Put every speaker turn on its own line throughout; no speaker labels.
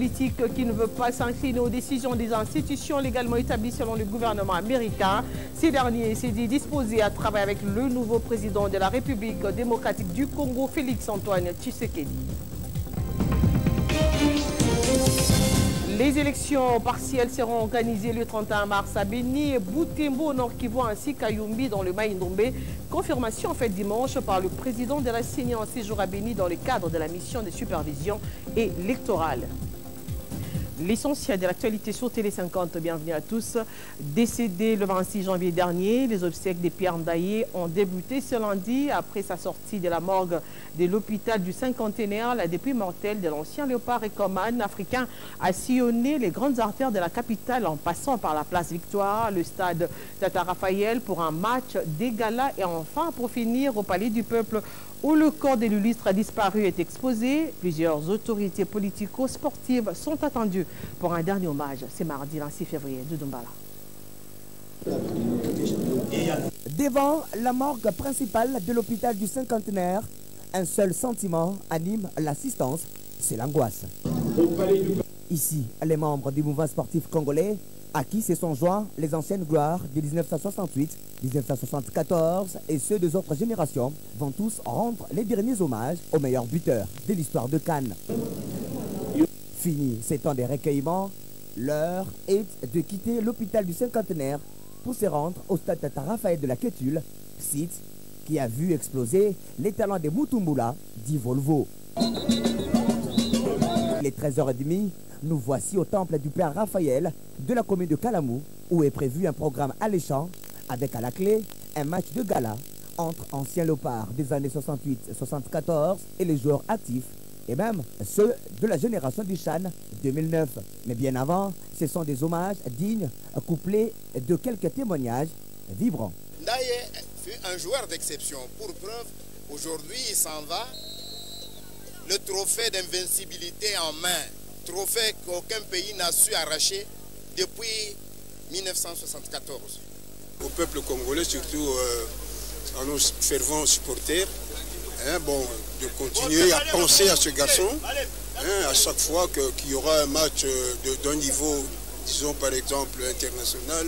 politique qui ne veut pas s'incliner aux décisions des institutions légalement établies selon le gouvernement américain. Ces derniers s'est dit disposés à travailler avec le nouveau président de la République démocratique du Congo, Félix-Antoine Tshisekedi? Les élections partielles seront organisées le 31 mars à Beni Boutembo, Nord Kivu ainsi qu'à Yumbi dans le Maïndombe. Confirmation faite dimanche par le président de la CENI en séjour à Beni dans le cadre de la mission de supervision électorale. L'essentiel de l'actualité sur Télé 50, bienvenue à tous. Décédé le 26 janvier dernier, les obsèques de Pierre Ndaye ont débuté ce lundi après sa sortie de la morgue de l'hôpital du cinquantenaire. La dépouille mortelle de l'ancien léopard écoman africain a sillonné les grandes artères de la capitale en passant par la place Victoire, le stade Tata Raphaël pour un match d'égalat et enfin pour finir au Palais du Peuple où le corps de l'illustre a disparu est exposé. Plusieurs autorités politico-sportives sont attendues pour un dernier hommage. C'est mardi 26 février de Dumbala.
Devant la morgue principale de l'hôpital du cinquantenaire, un seul sentiment anime l'assistance, c'est l'angoisse. Ici, les membres du mouvement sportif congolais à qui se sont joints les anciennes gloires de 1968, 1974 et ceux des autres générations vont tous rendre les derniers hommages aux meilleurs buteurs de l'histoire de Cannes. Fini ces temps de recueillement, l'heure est de quitter l'hôpital du cinquantenaire pour se rendre au stade Tata Raphaël de la Quétule, site qui a vu exploser les talents de Mutumbula, dit Volvo. Les 13h30, nous voici au temple du Père Raphaël de la commune de Kalamou, où est prévu un programme alléchant avec à la clé un match de gala entre anciens léopards des années 68-74 et les joueurs actifs, et même ceux de la génération du Chan 2009. Mais bien avant, ce sont des hommages dignes, couplés de quelques témoignages vibrants.
Ndaye fut un joueur d'exception. Pour preuve, aujourd'hui, il s'en va, le trophée d'invincibilité en main trophée qu'aucun pays n'a su arracher depuis 1974.
Au peuple congolais, surtout euh, à nos fervents supporters, hein, bon, de continuer à penser à ce garçon hein, à chaque fois qu'il y aura un match d'un niveau, disons par exemple, international.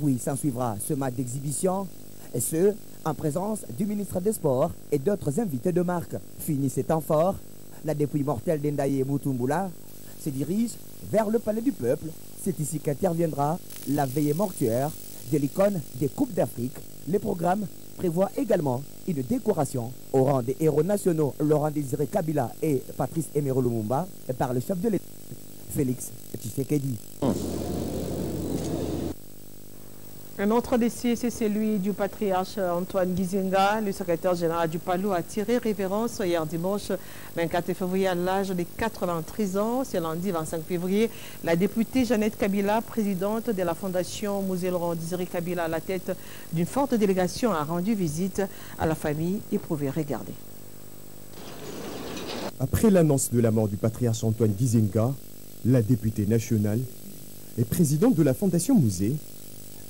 Oui, s'en suivra ce match d'exhibition, et ce, en présence du ministre des Sports et d'autres invités de marque. Fini ces temps forts, la dépouille mortelle d'Endaye Mutumbula se dirige vers le palais du peuple. C'est ici qu'interviendra la veillée mortuaire de l'icône des Coupes d'Afrique. Les programmes prévoient également une décoration au rang des héros nationaux Laurent Désiré Kabila et Patrice Emerolo Lumumba par le chef de l'État, Félix Tshisekedi.
Un autre décès, c'est celui du patriarche Antoine Gizenga. Le secrétaire général du Palou a tiré révérence hier dimanche 24 février à l'âge de 93 ans. C'est lundi 25 février. La députée Jeannette Kabila, présidente de la fondation Musée Laurent Désiré Kabila à la tête d'une forte délégation, a rendu visite à la famille éprouvée. Regardez.
Après l'annonce de la mort du patriarche Antoine Gizenga, la députée nationale et présidente de la fondation Musée,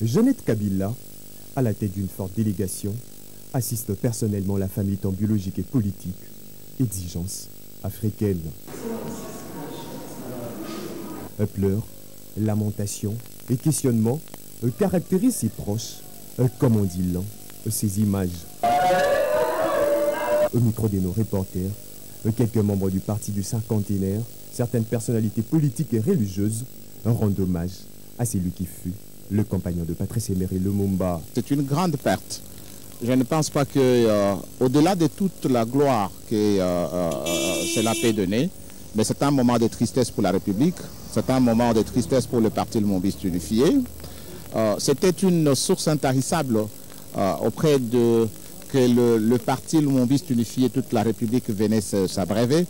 Jeannette Kabila, à la tête d'une forte délégation, assiste personnellement la famille tant biologique et politique, exigence africaine. Pleurs, lamentations et questionnements caractérisent si proches, comme on dit là, ces images. Au micro de nos reporters, quelques membres du parti du cinquantenaire, certaines personnalités politiques et religieuses rendent hommage à celui qui fut le compagnon de Patrice Emery Lumumba.
C'est une grande perte. Je ne pense pas que, euh, au-delà de toute la gloire que euh, euh, cela peut donner, mais c'est un moment de tristesse pour la République, c'est un moment de tristesse pour le parti Lumumbiste unifié. C'était une source intarissable auprès de que le, le parti Lumumbiste unifié, toute la République venait s'abreuver.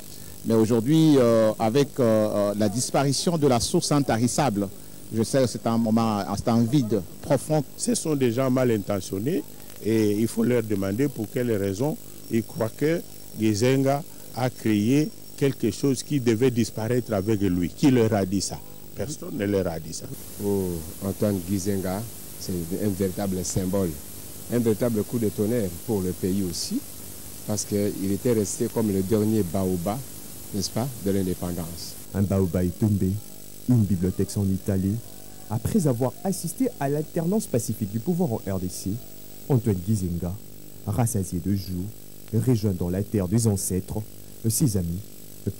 Mais aujourd'hui, avec la disparition de la source intarissable, je sais que c'est un moment, c'est un vide profond.
Ce sont des gens mal intentionnés et il faut leur demander pour quelles raisons ils croient que Gizenga a créé quelque chose qui devait disparaître avec lui. Qui leur a dit ça? Personne ne leur a dit ça.
Pour Antoine Gizenga, c'est un véritable symbole, un véritable coup de tonnerre pour le pays aussi, parce qu'il était resté comme le dernier baobab, n'est-ce pas, de l'indépendance.
Un baobab est tombé, une bibliothèque s'en est allée. Après avoir assisté à l'alternance pacifique du pouvoir en RDC, Antoine Gizenga, rassasié de jour, rejoint la terre des ancêtres, ses amis,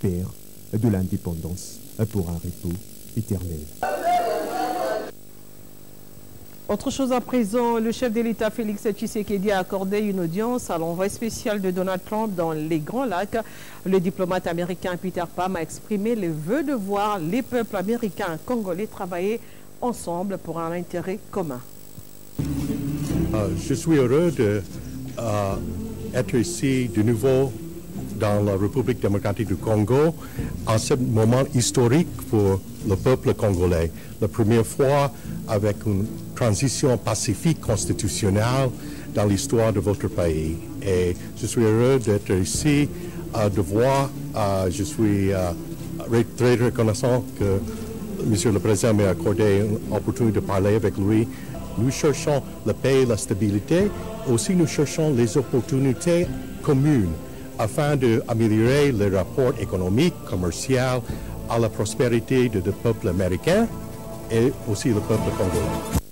père de l'indépendance, pour un repos éternel.
Autre chose à présent, le chef de l'État Félix Tshisekedi a accordé une audience à l'envoi spécial de Donald Trump dans les Grands Lacs. Le diplomate américain Peter Pam a exprimé le vœu de voir les peuples américains et congolais travailler ensemble pour un intérêt commun.
Euh, je suis heureux d'être euh, ici de nouveau dans la République démocratique du Congo en ce moment historique pour le peuple congolais. La première fois avec une transition pacifique constitutionnelle dans l'histoire de votre pays. Et je suis heureux d'être ici, euh, de voir, euh, je suis euh, très reconnaissant que Monsieur le Président m'ait accordé une opportunité de parler avec lui. Nous cherchons la paix et la stabilité, aussi nous cherchons les opportunités communes afin d'améliorer les rapports économiques, commerciaux, à la prospérité du peuple américain et aussi le peuple congolais.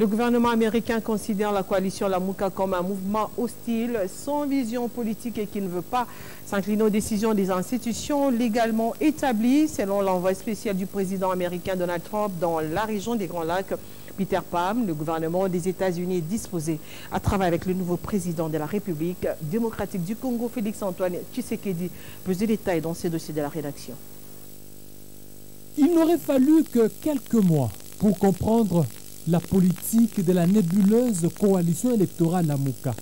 Le gouvernement américain considère la coalition Lamouka comme un mouvement hostile, sans vision politique et qui ne veut pas s'incliner aux décisions des institutions légalement établies, selon l'envoi spécial du président américain Donald Trump dans la région des Grands Lacs. Peter Pam, le gouvernement des États-Unis est disposé à travailler avec le nouveau président de la République démocratique du Congo, Félix-Antoine Tshisekedi. Plus de détails dans ces dossiers de la rédaction.
Il n'aurait fallu que quelques mois pour comprendre la politique de la nébuleuse coalition électorale Lamouka,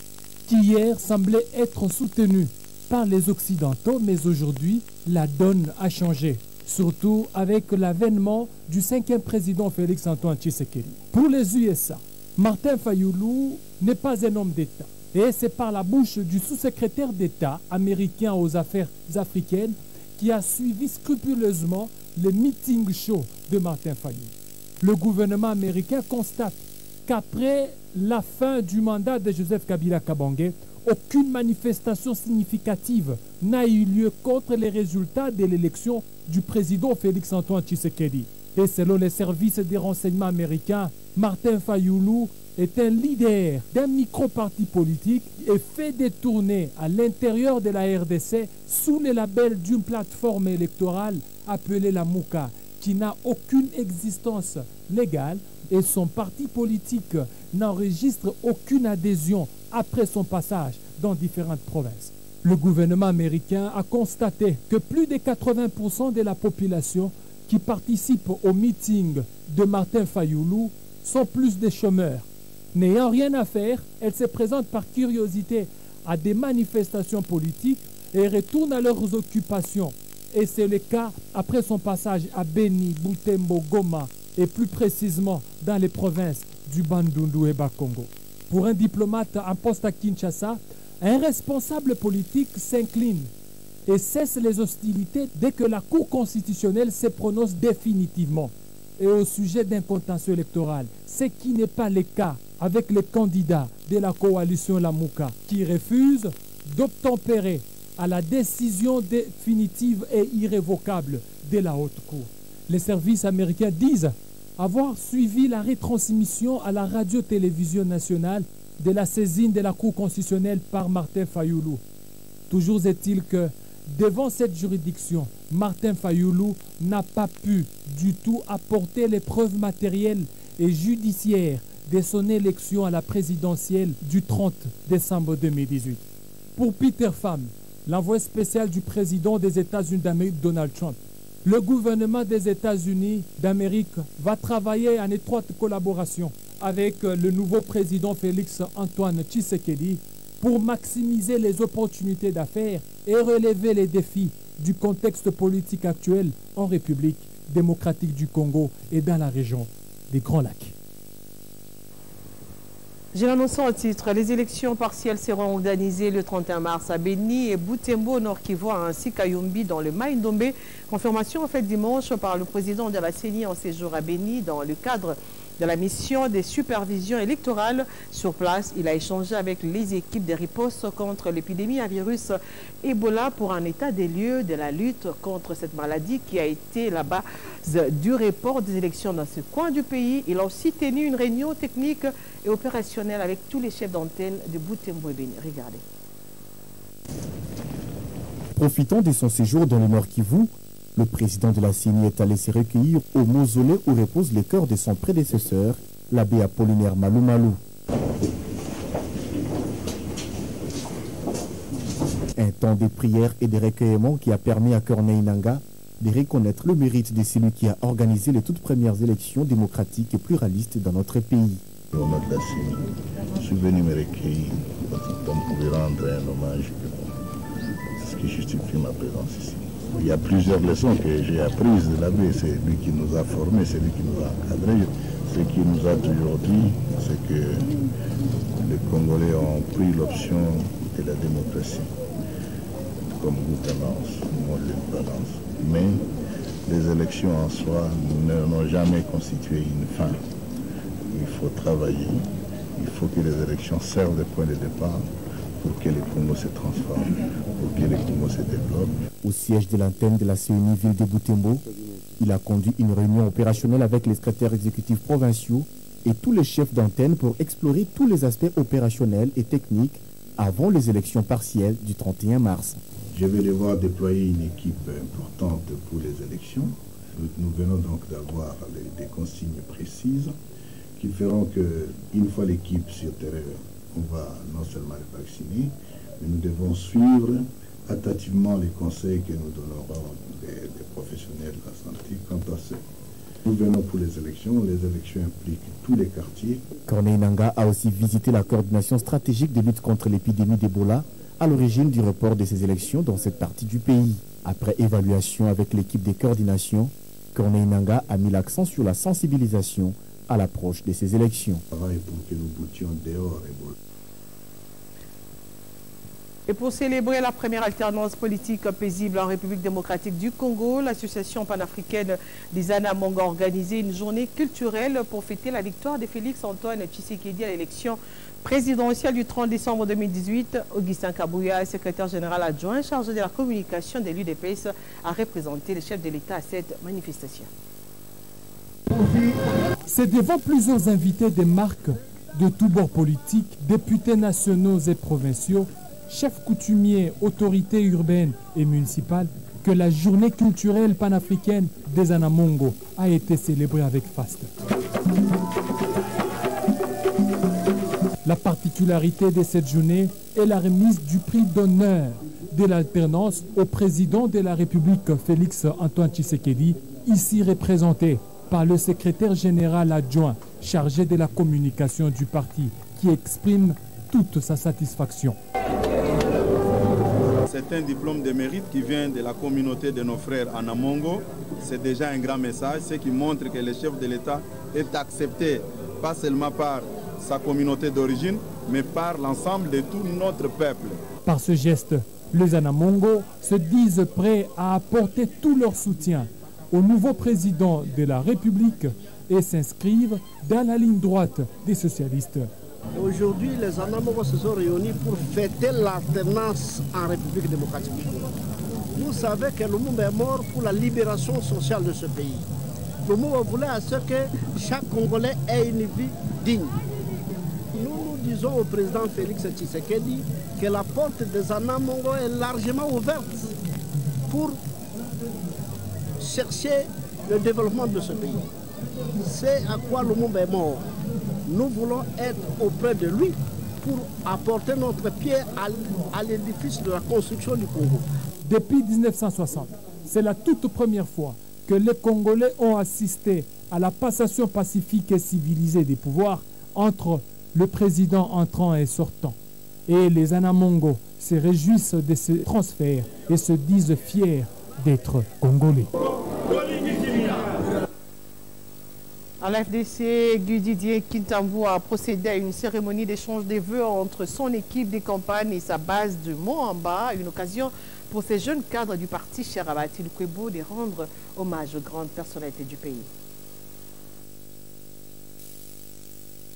qui hier semblait être soutenue par les Occidentaux, mais aujourd'hui, la donne a changé, surtout avec l'avènement du cinquième président Félix-Antoine Tshisekedi. Pour les USA, Martin Fayoulou n'est pas un homme d'État. Et c'est par la bouche du sous-secrétaire d'État américain aux affaires africaines qui a suivi scrupuleusement les meetings shows de Martin Fayoulou le gouvernement américain constate qu'après la fin du mandat de Joseph Kabila Kabangé, aucune manifestation significative n'a eu lieu contre les résultats de l'élection du président Félix-Antoine Tshisekedi. Et selon les services des renseignements américains, Martin Fayoulou est un leader d'un micro-parti politique et fait détourner à l'intérieur de la RDC sous le label d'une plateforme électorale appelée la Mouka qui n'a aucune existence légale et son parti politique n'enregistre aucune adhésion après son passage dans différentes provinces. Le gouvernement américain a constaté que plus de 80% de la population qui participe au meeting de Martin Fayoulou sont plus des chômeurs. N'ayant rien à faire, elles se présentent par curiosité à des manifestations politiques et retournent à leurs occupations et c'est le cas après son passage à Beni, Boutembo, Goma et plus précisément dans les provinces du Bandundu et Bakongo. Pour un diplomate en poste à Kinshasa, un responsable politique s'incline et cesse les hostilités dès que la Cour constitutionnelle se prononce définitivement et au sujet d'un contentieux électoral, ce qui n'est pas le cas avec les candidats de la coalition Lamouka qui refusent d'obtempérer à la décision définitive et irrévocable de la Haute Cour. Les services américains disent avoir suivi la retransmission à la radio-télévision nationale de la saisine de la Cour constitutionnelle par Martin Fayoulou. Toujours est-il que devant cette juridiction, Martin Fayoulou n'a pas pu du tout apporter les preuves matérielles et judiciaires de son élection à la présidentielle du 30 décembre 2018. Pour Peter Pham, l'envoyé spécial du président des États-Unis d'Amérique, Donald Trump. Le gouvernement des États-Unis d'Amérique va travailler en étroite collaboration avec le nouveau président Félix Antoine Tshisekedi pour maximiser les opportunités d'affaires et relever les défis du contexte politique actuel en République démocratique du Congo et dans la région des Grands Lacs.
J'ai l'annonce en titre. Les élections partielles seront organisées le 31 mars à Beni et Boutembo, Nord Kivu, ainsi qu'à Yumbi dans le Maïndombe. Confirmation en fait dimanche par le président de la CENI en séjour à Beni dans le cadre de la mission des supervisions électorales. Sur place, il a échangé avec les équipes de riposte contre l'épidémie à virus Ebola pour un état des lieux de la lutte contre cette maladie qui a été la base du report des élections dans ce coin du pays. Il a aussi tenu une réunion technique et opérationnelle avec tous les chefs d'antenne de Boutembo. Regardez.
Profitant de son séjour dans le Nord Kivu, le président de la CENI est allé se recueillir au mausolée où repose le cœur de son prédécesseur, l'abbé Apollinaire Malou. Un temps de prière et de recueillement qui a permis à Corneille Nanga de reconnaître le mérite de celui qui a organisé les toutes premières élections démocratiques et pluralistes dans notre pays.
Je suis venu me recueillir pour rendre un hommage. C'est ce qui justifie ma présence ici. Il y a plusieurs leçons que j'ai apprises de l'abbé. C'est lui qui nous a formés, c'est lui qui nous a encadrés. Ce qui nous a toujours dit, c'est que les Congolais ont pris l'option de la démocratie comme gouvernance, de gouvernance. Mais les élections en soi n'ont jamais constitué une fin. Il faut travailler, il faut que les élections servent de point de départ pour que le Congo se transforme, pour que le Congo se développe.
Au siège de l'antenne de la CENI Ville de Boutembo, il a conduit une réunion opérationnelle avec les secrétaires exécutifs provinciaux et tous les chefs d'antenne pour explorer tous les aspects opérationnels et techniques avant les élections partielles du 31 mars.
Je vais devoir déployer une équipe importante pour les élections. Nous venons donc d'avoir des consignes précises qui feront que, une fois l'équipe sur terrain, on va non seulement les vacciner, mais nous devons suivre attentivement les conseils que nous donnerons des, professionnels de la santé quant à ce. Nous venons pour les élections. Les élections impliquent tous les quartiers.
Corneille Nanga a aussi visité la coordination stratégique de lutte contre l'épidémie d'Ebola à l'origine du report de ces élections dans cette partie du pays. Après évaluation avec l'équipe des coordinations, Corneille Nanga a mis l'accent sur la sensibilisation à l'approche de ces élections.
Pour que nous boutions dehors Ebola.
Et pour célébrer la première alternance politique paisible en République démocratique du Congo, l'association panafricaine des Anamonga a organisé une journée culturelle pour fêter la victoire de Félix Antoine Tshisekedi à l'élection présidentielle du 30 décembre 2018. Augustin Kabouya, secrétaire général adjoint chargé de la communication de l'UDPS, a représenté le chef de l'État à cette manifestation.
C'est devant plusieurs invités des marques de tous bords politiques, députés nationaux et provinciaux, chefs coutumiers, autorités urbaines et municipales, que la journée culturelle panafricaine des Anamongo a été célébrée avec faste. La particularité de cette journée est la remise du prix d'honneur de l'alternance au président de la République Félix Antoine Tshisekedi, ici représenté par le secrétaire général adjoint chargé de la communication du parti, qui exprime toute sa satisfaction.
C'est un diplôme de mérite qui vient de la communauté de nos frères en Amongo. C'est déjà un grand message, ce qui montre que le chef de l'État est accepté, pas seulement par sa communauté d'origine, mais par l'ensemble de tout notre peuple.
Par ce geste, les Anamongo se disent prêts à apporter tout leur soutien au nouveau président de la République et s'inscrivent dans la ligne droite des socialistes.
Aujourd'hui, les Anamongo se sont réunis pour fêter l'alternance en République démocratique. Vous savez que le monde est mort pour la libération sociale de ce pays. Le monde voulait à ce que chaque Congolais ait une vie digne. Nous nous disons au président Félix Tshisekedi que la porte des Anamongo est largement ouverte pour chercher le développement de ce pays. C'est à quoi le monde est mort. Nous voulons être auprès de lui pour apporter notre pierre à l'édifice de la construction du Congo.
Depuis 1960, c'est la toute première fois que les Congolais ont assisté à la passation pacifique et civilisée des pouvoirs entre le président entrant et sortant. Et les Anamongo se réjouissent de ce transfert et se disent fiers d'être Congolais.
À l'FDC, Didier Kintambu a procédé à une cérémonie d'échange des vœux entre son équipe des campagnes et sa base de Mont-en-Bas, une occasion pour ces jeunes cadres du parti Cherabati Lukwebo de rendre hommage aux grandes personnalités du pays.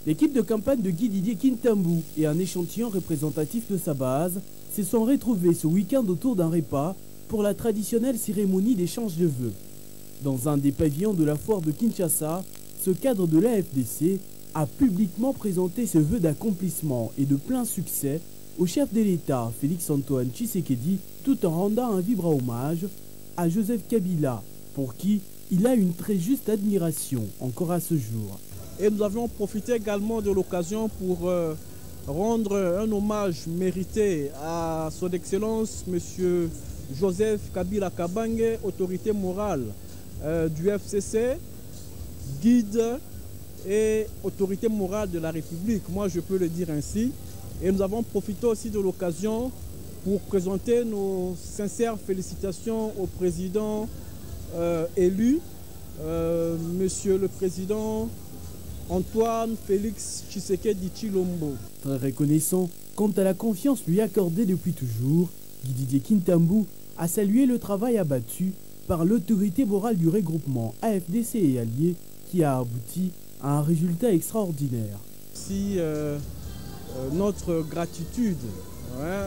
L'équipe de campagne de Guy Didier Kintambu et un échantillon représentatif de sa base se sont retrouvés ce week-end autour d'un repas pour la traditionnelle cérémonie d'échange de vœux. Dans un des pavillons de la foire de Kinshasa, ce cadre de l'AFDC a publiquement présenté ses vœux d'accomplissement et de plein succès au chef de l'État, Félix-Antoine Tshisekedi, tout en rendant un vibrant hommage à Joseph Kabila, pour qui il a une très juste admiration encore à ce jour.
Et nous avions profité également de l'occasion pour euh, rendre un hommage mérité à son Excellence, M. Joseph Kabila Kabange, autorité morale euh, du FCC, guide et autorité morale de la République, moi je peux le dire ainsi. Et nous avons profité aussi de l'occasion pour présenter nos sincères félicitations au président euh, élu, euh, Monsieur le Président Antoine Félix Tshisekedi Chilombo.
Très reconnaissant quant à la confiance lui accordée depuis toujours, Didier Kintambu a salué le travail abattu par l'autorité morale du regroupement AFDC et Alliés qui a abouti à un résultat extraordinaire.
Si euh, euh, notre gratitude hein,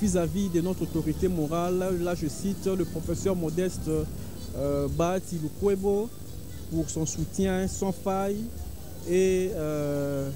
vis-à-vis de notre autorité morale, là je cite le professeur Modeste euh, Bati pour son soutien sans faille et euh,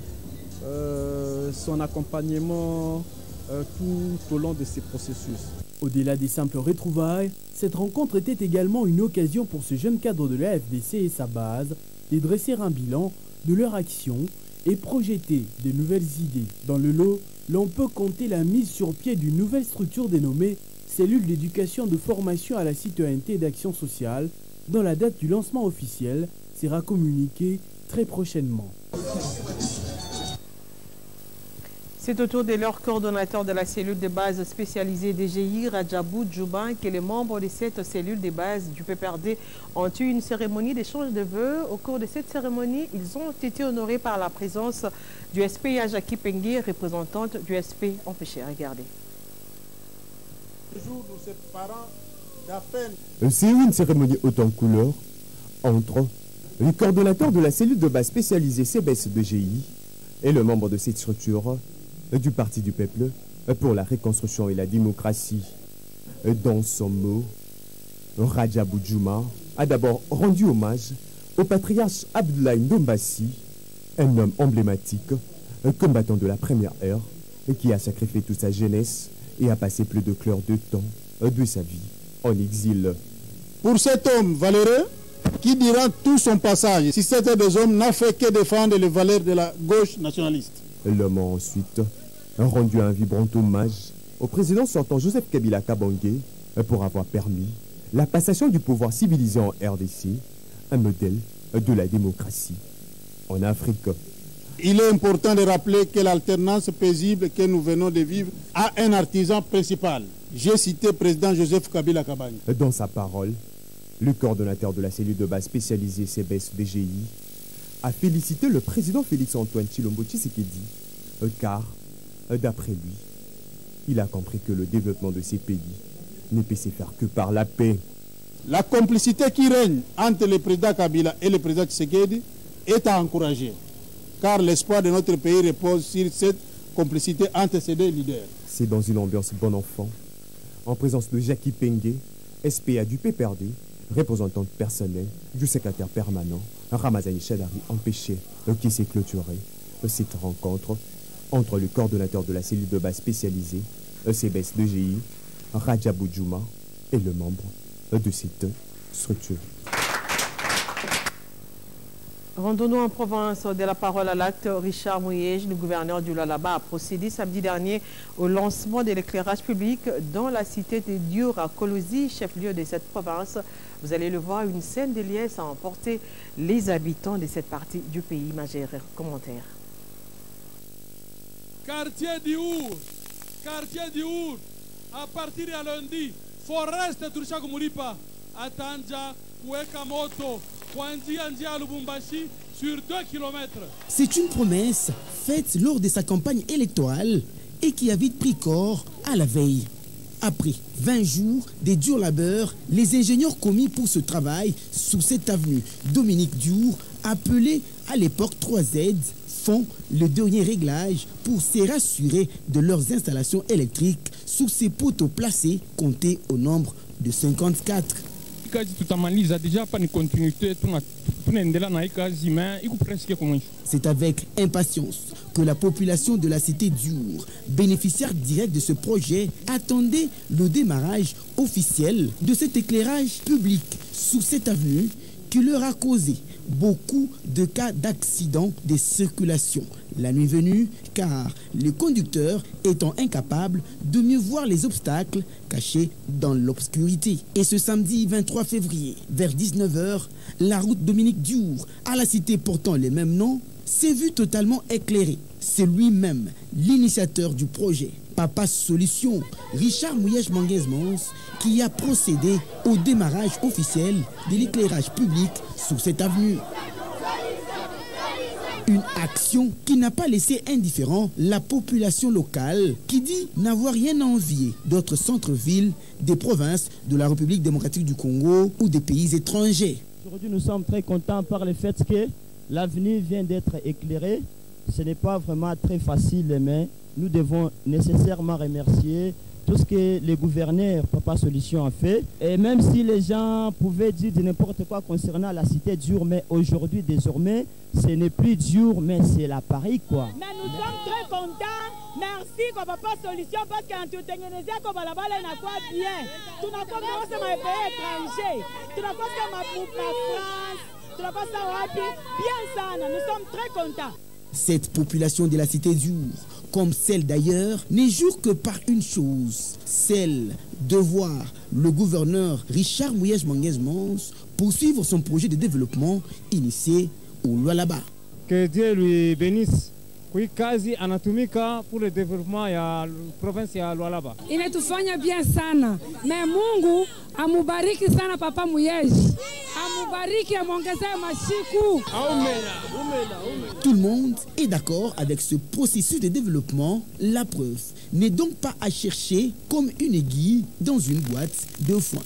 son accompagnement tout au long de ces processus.
Au-delà des simples retrouvailles, cette rencontre était également une occasion pour ce jeune cadre de la FDC et sa base de dresser un bilan de leur action et projeter de nouvelles idées. Dans le lot, l'on peut compter la mise sur pied d'une nouvelle structure dénommée Cellule d'éducation de formation à la citoyenneté et d'action sociale, dont la date du lancement officiel sera communiquée très prochainement.
C'est au tour de leur coordonnateur de la cellule de base spécialisée DGI, Rajabou Djouban, que les membres de cette cellule de base du PPRD ont eu une cérémonie d'échange de vœux. Au cours de cette cérémonie, ils ont été honorés par la présence du SP Jackie Pengui, représentante du SP empêché. Regardez.
C'est une cérémonie haute en couleur entre le coordonnateur de la cellule de base spécialisée CBS DGI et le membre de cette structure du Parti du peuple pour la reconstruction et la démocratie. Dans son mot, Raja Boudjouma a d'abord rendu hommage au patriarche Abdoulaye Ndombassi, un homme emblématique, combattant de la première heure, qui a sacrifié toute sa jeunesse et a passé plus de clairs de temps de sa vie en exil.
Pour cet homme valeureux, qui dira tout son passage, si c'était des hommes n'a fait que défendre les valeurs de la gauche nationaliste.
L'homme a ensuite rendu un vibrant hommage au président sortant Joseph Kabila Kabangé pour avoir permis la passation du pouvoir civilisé en RDC, un modèle de la démocratie en Afrique.
Il est important de rappeler que l'alternance paisible que nous venons de vivre a un artisan principal. J'ai cité le président Joseph Kabila Kabangé.
Dans sa parole, le coordonnateur de la cellule de base spécialisée CBS DGI a félicité le président Félix-Antoine Chilombo Tshisekedi car D'après lui, il a compris que le développement de ces pays ne peut se faire que par la paix.
La complicité qui règne entre le président Kabila et le président Tshisekedi est à encourager, car l'espoir de notre pays repose sur cette complicité entre ces deux leaders.
C'est dans une ambiance bon enfant, en présence de Jackie Pengue, SPA du PPRD, représentante personnelle du secrétaire permanent Ramazani Chadari empêché qui s'est clôturé cette rencontre entre le coordonnateur de la cellule de base spécialisée, ECBS DGI, Raja Boudjouma, et le membre de cette structure.
Rendons-nous en province de la parole à l'acte. Richard Mouyej, le gouverneur du Lalaba, a procédé samedi dernier au lancement de l'éclairage public dans la cité de Diour à Kolosi, chef-lieu de cette province. Vous allez le voir, une scène de liesse a emporté les habitants de cette partie du pays. Majeur commentaire
quartier d'Iour, quartier d'Iour, à partir de lundi, foreste Turushaku Muripa, atanja Lubumbashi sur 2 km.
C'est une promesse faite lors de sa campagne électorale et qui a vite pris corps à la veille. Après 20 jours de dur labeur, les ingénieurs commis pour ce travail sous cette avenue Dominique Diour, appelée à l'époque 3Z, font le dernier réglage pour se rassurer de leurs installations électriques sous ces poteaux placés comptés au nombre de 54. C'est avec impatience que la population de la cité d'Iour, bénéficiaire direct de ce projet, attendait le démarrage officiel de cet éclairage public. Sous cette avenue qui leur a causé beaucoup de cas d'accidents de circulation la nuit venue, car les conducteurs étant incapables de mieux voir les obstacles cachés dans l'obscurité. Et ce samedi 23 février, vers 19h, la route Dominique Diour, à la cité portant les mêmes noms, s'est vue totalement éclairée. C'est lui-même l'initiateur du projet. Papa Solution, Richard Mouyèche Manguez-Mons, qui a procédé au démarrage officiel de l'éclairage public sur cette avenue. Une action qui n'a pas laissé indifférent la population locale qui dit n'avoir rien à envier d'autres centres-villes des provinces de la République démocratique du Congo ou des pays étrangers.
Aujourd'hui, nous sommes très contents par le fait que l'avenir vient d'être éclairée. Ce n'est pas vraiment très facile, mais nous devons nécessairement remercier tout ce que le gouverneur Papa Solution a fait. Et même si les gens pouvaient dire de n'importe quoi concernant la cité dure, mais aujourd'hui, désormais, ce n'est plus dur, mais c'est la Paris, quoi.
Mais nous sommes très contents. Merci, quoi, Papa Solution, parce qu'en tout cas, comme la balle n'a quoi bien. Tout n'a pas c'est ma pays étranger. Tout n'a pas c'est ma France. Tout n'a pas ça, bien ça. Nous sommes très contents.
Cette population de la cité dure comme celle d'ailleurs, n'est jour que par une chose, celle de voir le gouverneur Richard Mouyège Manguez-Mons poursuivre son projet de développement initié au Lualaba.
Que Dieu lui bénisse. Kui kazi anatumika pour le développement ya province ya Lualaba.
Inatufanya bien sana. Mais Mungu amubariki sana papa Muyeji. Amubariki amwongezee mashiku.
Tout le monde est d'accord avec ce processus de développement. La preuve n'est donc pas à chercher comme une aiguille dans une boîte de foin.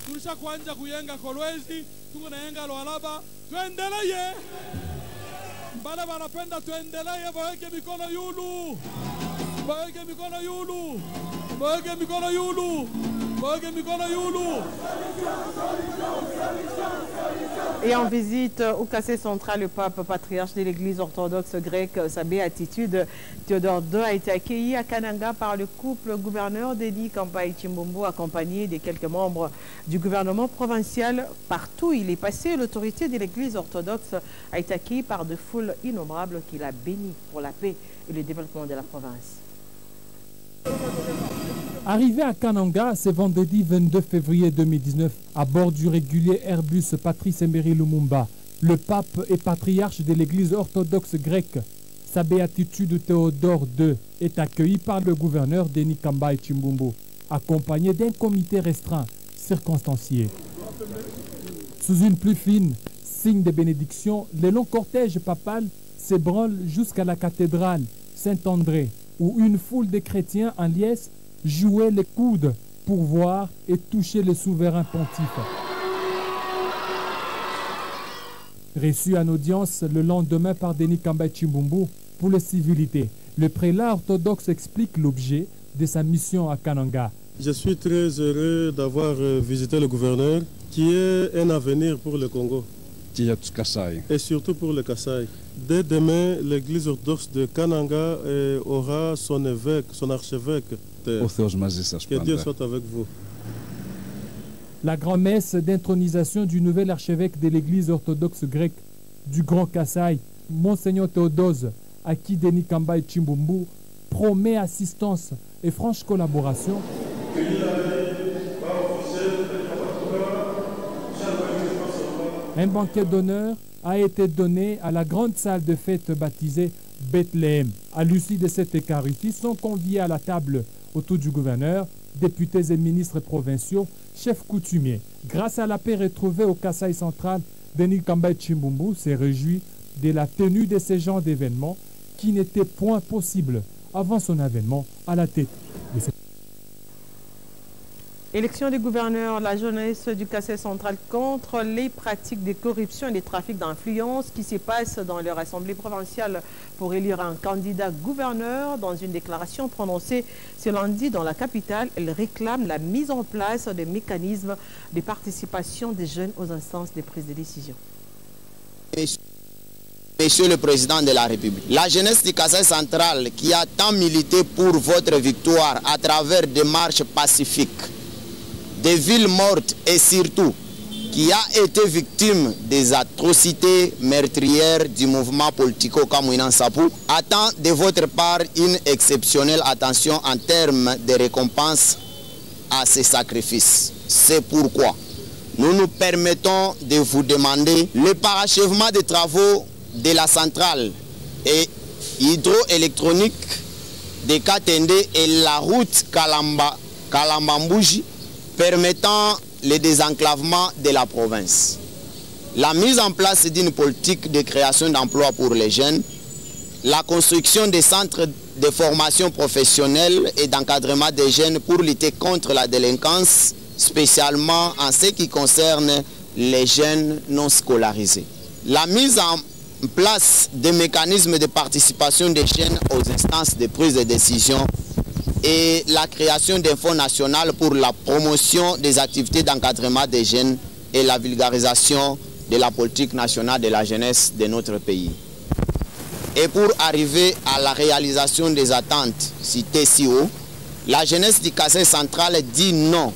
Bale wanapenda tuendelee, waweke mikono yulu, waweke mikono yulu, waweke mikono yulu.
Et en visite au cassé central, le pape patriarche de l'église orthodoxe grecque, sa béatitude, Théodore II a été accueilli à Kananga par le couple gouverneur Denis Kampai Chimbombo, accompagné des quelques membres du gouvernement provincial. Partout il est passé, l'autorité de l'église orthodoxe a été accueillie par de foules innombrables qui l'a béni pour la paix et le développement de la province.
Arrivé à Kananga ce vendredi 22 février 2019 à bord du régulier Airbus Patrice Emery Lumumba, le pape et patriarche de l'église orthodoxe grecque, sa béatitude Théodore II, est accueilli par le gouverneur Denis Kamba Chimbumbo, accompagné d'un comité restreint circonstancié. Sous une pluie fine, signe de bénédiction, le long cortège papal s'ébranle jusqu'à la cathédrale Saint-André, où une foule de chrétiens en liesse jouait les coudes pour voir et toucher le souverain pontife. Reçu en audience le lendemain par Denis Kamba Chimbumbu pour les civilités, le prélat orthodoxe explique l'objet de sa mission à Kananga.
Je suis très heureux d'avoir euh, visité le gouverneur qui est un avenir pour le Congo. Et surtout pour le Kassai. Dès demain, l'église orthodoxe de Kananga euh, aura son évêque, son archevêque. Que Dieu soit avec vous.
La grand-messe d'intronisation du nouvel archevêque de l'église orthodoxe grecque du Grand Kassai, Monseigneur Théodose, à qui Denis Kamba et Chimbumbu promet assistance et franche collaboration. Un banquet d'honneur a été donné à la grande salle de fête baptisée Bethléem. À l'issue de cette Eucharistie sont conviés à la table autour du gouverneur, députés et ministres provinciaux, chefs coutumiers. Grâce à la paix retrouvée au Kassai central, Denis Kambay Chimbumbu s'est réjoui de la tenue de ce genre d'événements qui n'était point possible avant son avènement à la tête de
Élection du gouverneur, la jeunesse du Cassel central contre les pratiques de corruption et des trafics d'influence qui se passent dans leur assemblée provinciale pour élire un candidat gouverneur. Dans une déclaration prononcée ce lundi dans la capitale, elle réclame la mise en place des mécanismes de participation des jeunes aux instances de prise de décision.
Monsieur le Président de la République, la jeunesse du Cassel central qui a tant milité pour votre victoire à travers des marches pacifiques, des villes mortes et surtout qui a été victime des atrocités meurtrières du mouvement politico Kamouinan Sapou, attend de votre part une exceptionnelle attention en termes de récompense à ces sacrifices. C'est pourquoi nous nous permettons de vous demander le parachèvement des travaux de la centrale hydroélectronique de Katende et la route Kalamba, Kalambambouji permettant le désenclavement de la province. La mise en place d'une politique de création d'emplois pour les jeunes, la construction des centres de formation professionnelle et d'encadrement des jeunes pour lutter contre la délinquance, spécialement en ce qui concerne les jeunes non scolarisés. La mise en place des mécanismes de participation des jeunes aux instances de prise de décision et la création d'un fonds national pour la promotion des activités d'encadrement des jeunes et la vulgarisation de la politique nationale de la jeunesse de notre pays. Et pour arriver à la réalisation des attentes citées si haut, la jeunesse du Cassé central dit non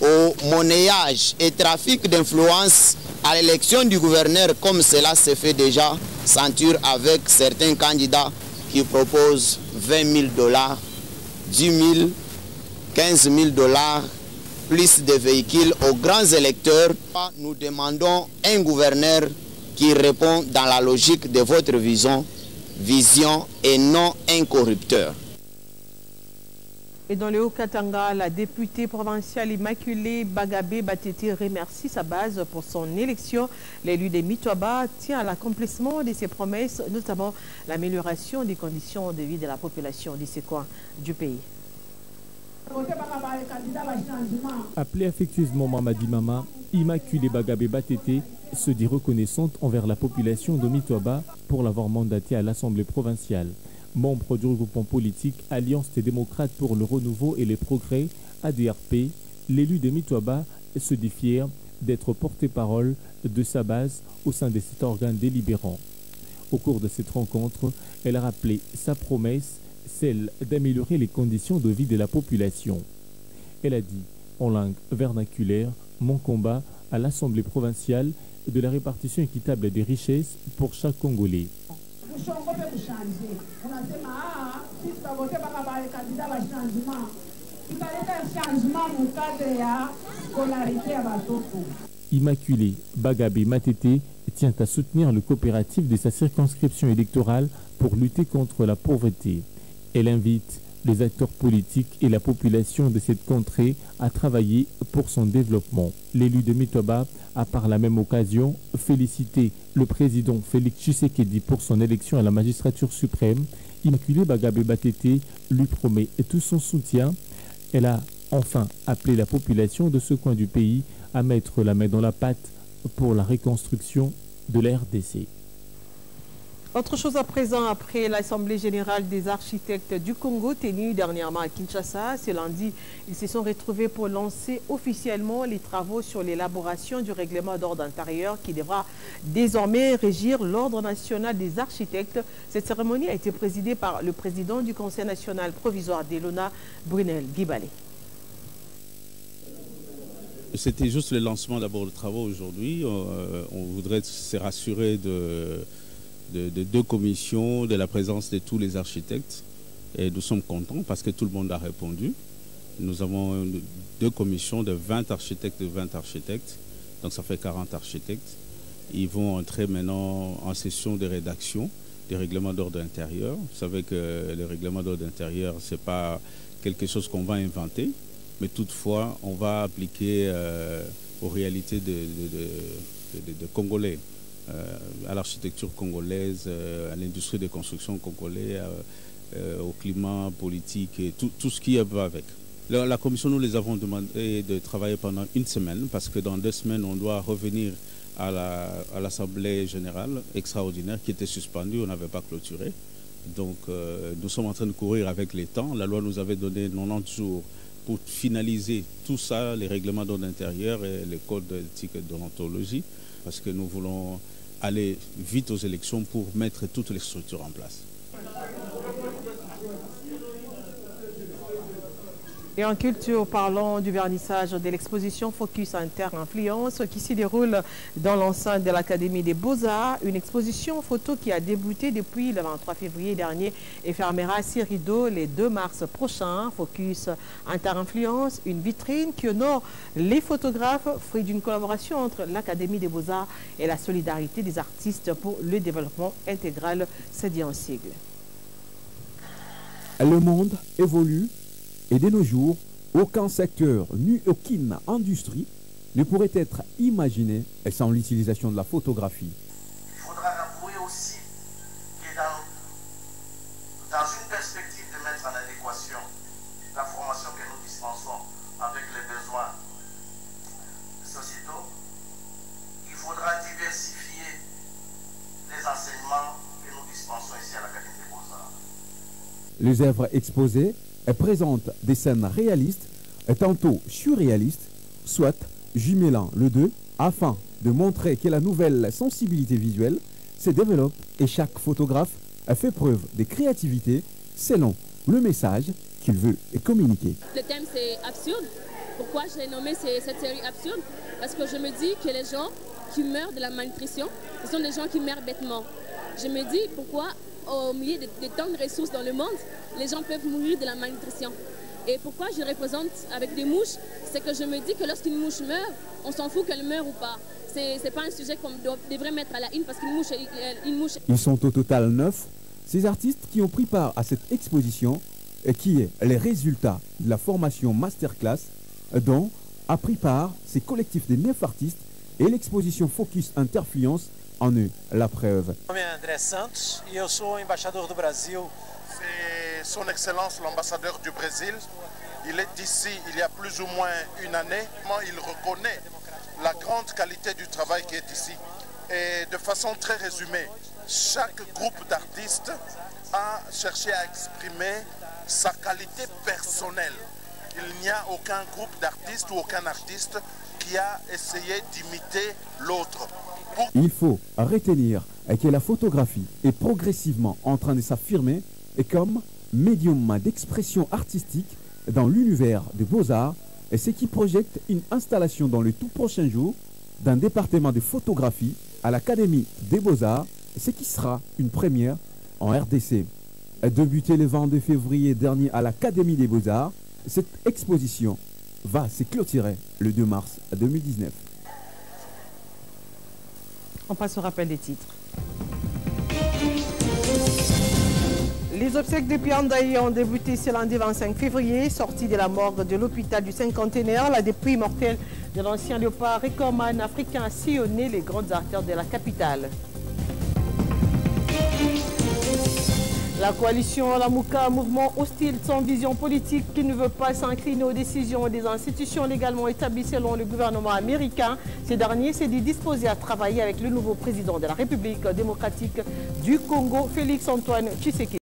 au monnayage et trafic d'influence à l'élection du gouverneur comme cela se fait déjà sentir avec certains candidats qui proposent 20 000 dollars 10 000, 15 000 dollars, plus de véhicules aux grands électeurs. Nous demandons un gouverneur qui répond dans la logique de votre vision, vision et non un corrupteur.
Et dans le Haut-Katanga, la députée provinciale Immaculée Bagabé Batete remercie sa base pour son élection. L'élu de Mitoaba tient à l'accomplissement de ses promesses, notamment l'amélioration des conditions de vie de la population de ces coins du pays.
Appelée affectueusement Mamadi Mama, Immaculée Bagabé Batete se dit reconnaissante envers la population de Mitoaba pour l'avoir mandatée à l'Assemblée provinciale membre du regroupement politique Alliance des démocrates pour le renouveau et les progrès, ADRP, l'élu de Mitoaba se dit d'être porte-parole de sa base au sein de cet organe délibérant. Au cours de cette rencontre, elle a rappelé sa promesse, celle d'améliorer les conditions de vie de la population. Elle a dit, en langue vernaculaire, mon combat à l'Assemblée provinciale de la répartition équitable des richesses pour chaque Congolais. Immaculée Bagabé Matete tient à soutenir le coopératif de sa circonscription électorale pour lutter contre la pauvreté. Elle invite les acteurs politiques et la population de cette contrée à travailler pour son développement. L'élu de Mitoba a par la même occasion félicité le président Félix Tshisekedi pour son élection à la magistrature suprême. Immaculée Bagabé Batete lui promet tout son soutien. Elle a enfin appelé la population de ce coin du pays à mettre la main dans la pâte pour la reconstruction de la RDC.
Autre chose à présent, après l'Assemblée générale des architectes du Congo tenue dernièrement à Kinshasa, ce lundi, ils se sont retrouvés pour lancer officiellement les travaux sur l'élaboration du règlement d'ordre intérieur qui devra désormais régir l'ordre national des architectes. Cette cérémonie a été présidée par le président du Conseil national provisoire d'Elona, Brunel Guibalé.
C'était juste le lancement d'abord de travaux aujourd'hui. Euh, on voudrait se rassurer de de, deux commissions, de la présence de tous les architectes. Et nous sommes contents parce que tout le monde a répondu. Nous avons deux commissions de 20 architectes, de 20 architectes. Donc ça fait 40 architectes. Ils vont entrer maintenant en session de rédaction des règlements d'ordre intérieur. Vous savez que les règlements d'ordre intérieur, ce n'est pas quelque chose qu'on va inventer, mais toutefois, on va appliquer euh, aux réalités de, de Congolais. Euh, à l'architecture congolaise, euh, à l'industrie de construction congolaise, euh, au climat politique et tout, ce qui va avec. La, commission, nous les avons demandé de travailler pendant une semaine parce que dans deux semaines, on doit revenir à l'Assemblée générale extraordinaire qui était suspendue, on n'avait pas clôturé. Donc nous sommes en train de courir avec les temps. La loi nous avait donné 90 jours pour finaliser tout ça, les règlements d'ordre intérieur et les codes d'éthique et d'odontologie, parce que nous voulons aller vite aux élections pour mettre toutes les structures en place.
Et en culture, parlons du vernissage de l'exposition Focus Inter-Influence qui s'y déroule dans l'enceinte de l'Académie des Beaux-Arts. Une exposition photo qui a débuté depuis le 23 février dernier et fermera ses rideaux les 2 mars prochains. Focus Inter-Influence, une vitrine qui honore les photographes, fruit d'une collaboration entre l'Académie des Beaux-Arts et la solidarité des artistes pour le développement intégral, c'est dit en sigle.
Le monde évolue et de nos jours, aucun secteur ni aucune industrie ne pourrait être imaginé sans l'utilisation de la photographie.
Il faudra avouer aussi que dans, dans une perspective de mettre en adéquation la formation que nous dispensons avec les besoins sociétaux, il faudra diversifier les enseignements que nous dispensons ici à l'Académie des Beaux-Arts.
Les œuvres exposées elle présente des scènes réalistes et tantôt surréalistes, soit jumelant le deux afin de montrer que la nouvelle sensibilité visuelle se développe et chaque photographe a fait preuve de créativité selon le message qu'il veut communiquer.
Le thème c'est absurde. Pourquoi j'ai nommé cette série absurde? Parce que je me dis que les gens qui meurent de la malnutrition, ce sont des gens qui meurent bêtement. Je me dis pourquoi au milieu de, tant de ressources dans le monde, les gens peuvent mourir de la malnutrition. Et pourquoi je représente avec des mouches? C'est que je me dis que lorsqu'une mouche meurt, on s'en fout qu'elle meure ou pas. Ce n'est pas un sujet qu'on devrait mettre à la une parce qu'une mouche, une mouche...
Ils sont au total neuf, ces artistes qui ont pris part à cette exposition et qui est les résultats de la formation masterclass dont a pris part ces collectifs de neuf artistes et l'exposition Focus Interfluence en est la preuve.
Mon nom est André Santos et je suis ambassadeur du Brésil.
C'est son Excellence l'ambassadeur du Brésil. Il est ici il y a plus ou moins une année. Il reconnaît la grande qualité du travail qui est ici. Et de façon très résumée, chaque groupe d'artistes a cherché à exprimer sa qualité personnelle. Il n'y a aucun groupe d'artistes ou aucun artiste
Il faut retenir que la photographie est progressivement en train de s'affirmer comme médium d'expression artistique dans l'univers des beaux-arts ce qui projette une installation dans les tout prochains jours d'un département de photographie à l'Académie des beaux-arts, ce qui sera une première en RDC. Débuté le 22 février dernier à l'Académie des beaux-arts, cette exposition va se clôturer le 2 mars 2019.
On passe au rappel des titres. Les obsèques de Piandaï ont débuté ce lundi 25 février, sortie de la morgue de l'hôpital du cinquantenaire. La dépouille mortelle de l'ancien léopard récorman africain a sillonné les grandes artères de la capitale. La coalition Lamouka, mouvement hostile sans vision politique qui ne veut pas s'incliner aux décisions des institutions légalement établies selon le gouvernement américain. Ces derniers s'est dit disposé à travailler avec le nouveau président de la République démocratique du Congo, Félix Antoine Tshisekedi.